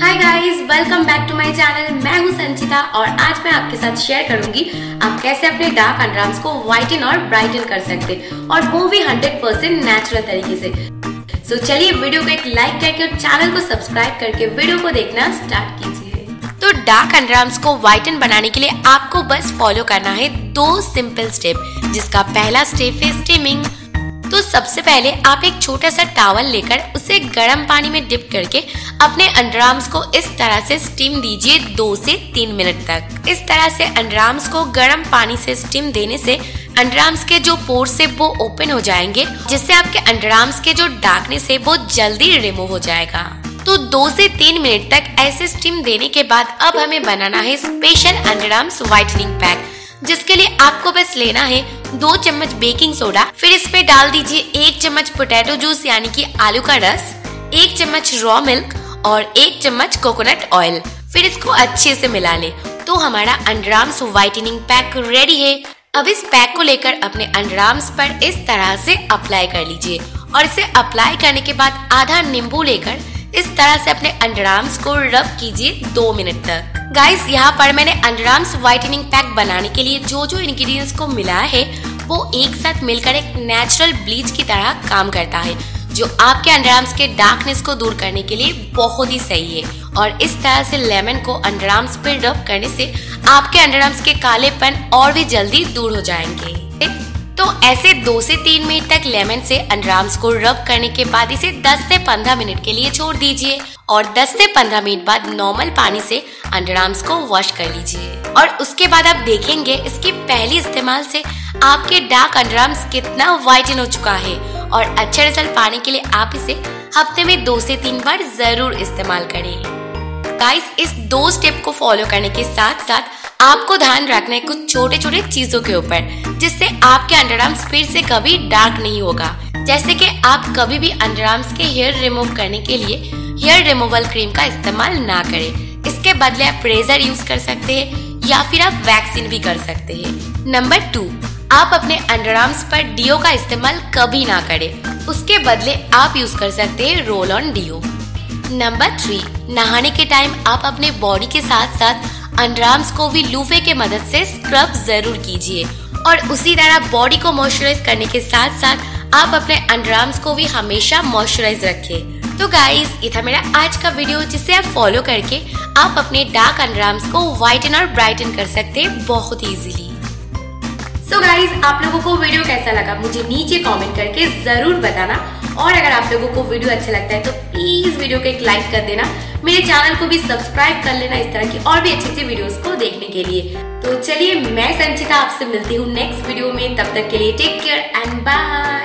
Hi guys welcome back to my channel मैं हूँ संचिता और आज मैं आपके साथ शेयर करूँगी आप कैसे अपने डार्क अंडरआर्म्स को व्हाइटन और ब्राइटन कर सकते हैं और वो भी 100% नेचुरल तरीके से। सो so, चलिए वीडियो को एक लाइक करके और चैनल को सब्सक्राइब करके वीडियो को देखना स्टार्ट कीजिए। तो डार्क अंडरआर्म्स को व्हाइटन बनाने के लिए आपको बस फॉलो करना है दो सिंपल स्टेप जिसका पहला स्टेप है स्टीमिंग तो सबसे पहले आप एक छोटा सा टावल लेकर उसे गर्म पानी में डिप करके अपने अंडरआर्म्स को इस तरह से स्टीम दीजिए दो से तीन मिनट तक। इस तरह से अंडरआर्म्स को गर्म पानी से स्टीम देने से अंडरआर्म्स के जो पोर्स है वो ओपन हो जाएँगे, जिससे आपके अंडरआर्म्स के जो डार्कनेस है वो जल्दी रिमूव हो जाएगा। तो दो से तीन मिनट तक ऐसे स्टीम देने के बाद अब हमें बनाना है स्पेशल अंडरआर्म्स व्हाइटनिंग पैक जिसके लिए आपको बस लेना है दो चम्मच बेकिंग सोडा, फिर इस पे डाल दीजिए एक चम्मच पोटैटो जूस यानी कि आलू का रस, एक चम्मच रॉ मिल्क और एक चम्मच कोकोनट ऑयल फिर इसको अच्छे से मिला ले। तो हमारा अंडरआर्म्स व्हाइटनिंग पैक रेडी है। अब इस पैक को लेकर अपने अंडरआर्म्स पर इस तरह से अप्लाई कर लीजिए। और इसे अप्लाई करने के बाद आधा नींबू लेकर इस तरह से अपने अंडरआर्म्स को रब कीजिए दो मिनट तक। गाइस यहाँ पर मैंने अंडरआर्म्स व्हाइटनिंग पैक बनाने के लिए जो जो इंग्रेडिएंट्स को मिला है, वो एक साथ मिलकर एक नेचुरल ब्लीच की तरह काम करता है, जो आपके अंडरआर्म्स के डार्कनेस को दूर करने के लिए बहुत ही सही है। और इस तरह से लेमन को अंडरआर्म्स पर रब करने से आपके अंडरआर्म्स के कालेपन और भी जल्दी दूर हो जाएँगे। तो ऐसे दो से तीन मिनट तक लेमन से अंडरआर्म्स को रब करने के बाद इसे 10 से 15 मिनट के लिए छोड़ दीजिए और 10 से 15 मिनट बाद नॉर्मल पानी से अंडरआर्म्स को वॉश कर लीजिए। और उसके बाद आप देखेंगे इसकी पहली इस्तेमाल से आपके डार्क अंडरआर्म्स कितना वाइटन हो चुका है और अच्छा रिज़ल्ट पाने के लिए आप इसे हफ़्ते में दो से तीन बार ज़रूर इस्तेमाल करें। गाइस इस दो स्टेप को फॉलो करने के साथ साथ आपको ध्यान रखना है कुछ छोटे छोटे चीज़ों के ऊपर, जिससे आपके अंडर अंडरआर्म्स फिर से कभी डार्क नहीं होगा। जैसे कि आप कभी भी अंडरआर्म्स के हेयर रिमूव करने के लिए हेयर रिमूवल क्रीम का इस्तेमाल ना करें। इसके बदले आप रेजर यूज़ कर सकते हैं, या फिर आप वैक्सीन भी कर सकते हैं। नंबर टू आप अपने अंडरआर्म्स पर डीओ का इस्तेमाल कभी ना करें। उसके बदले आप यूज़ कर सकते हैं roll on deo number three नहाने के टाइम आप अपने बॉडी के साथ साथ अंडरआर्म्स को भी लूफे के मदद से स्क्रब ज़रूर कीजिए। और उसी तरह बॉडी को मॉइस्चराइज करने के साथ साथ आप अपने अंडरआर्म्स को भी हमेशा मॉइस्चराइज रखें तो गाइस ये था मेरा आज का वीडियो जिसे आप फॉलो करके आप अपने डार्क अंडरआर्म्स को व्हाइटन और ब्राइटन कर सकते हैं बहुत इजीली सो so गाइस आप लोगों को वीडियो कैसा लगा? मुझे नीचे कमेंट करके ज़रूर बताना। और अगर आप लोगों को वीडियो अच्छा लगता है तो प्लीज़ वीडियो को एक लाइक कर देना। मेरे चैनल को भी सब्सक्राइब कर लेना इस तरह की और भी अच्छी अच्छी वीडियोस को देखने के लिए। तो चलिए, मैं संचिता आपसे मिलती हूँ नेक्स्ट वीडियो में। तब तक के लिए टेक केयर एंड बाय